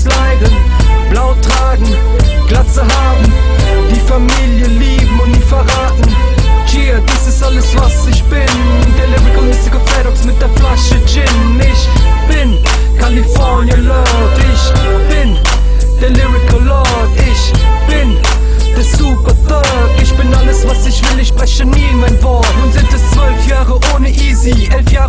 Schwarz leiden, blau tragen, Glatze haben, die Familie lieben und nie verraten. Cheer, das ist alles, was ich bin. Der Lyrical Mystical Fedox mit der Flasche Gin. Ich bin California Lord, ich bin der Lyrical Lord, ich bin der Super Thug. Ich bin alles, was ich will, ich spreche nie mein Wort. Nun sind es zwölf Jahre ohne Easy, elf Jahre.